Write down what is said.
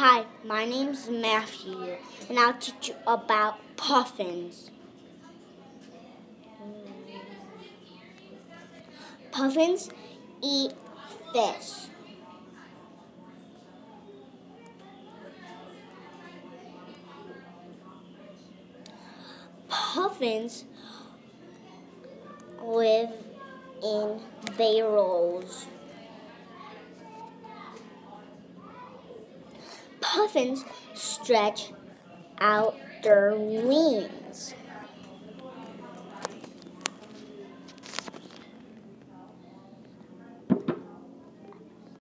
Hi, my name's Matthew, and I'll teach you about puffins. Puffins eat fish. Puffins live in barrels. Puffins stretch out their wings.